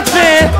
Dixie.